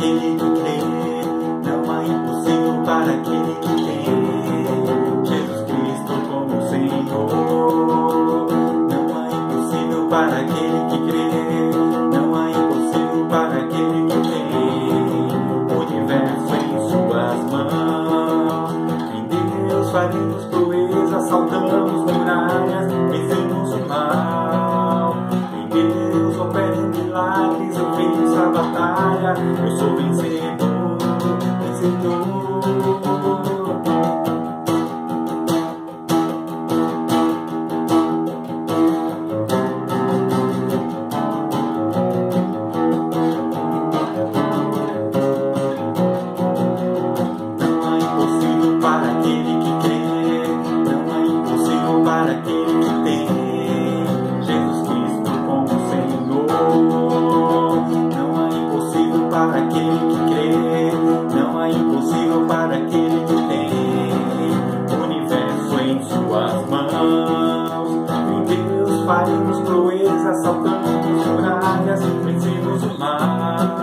aquele que crê. Não há impossível para aquele que tem Jesus Cristo como Senhor. Não há impossível para aquele que crê. Não há impossível para aquele que tem o universo em suas mãos. Em Deus faremos proezas, saltamos muralhas. yo soy vencedor, vencedor. Para aquele que tem o universo em suas mãos. Em Deus faremos proezas, saltamos muralhas, vencemos o mal.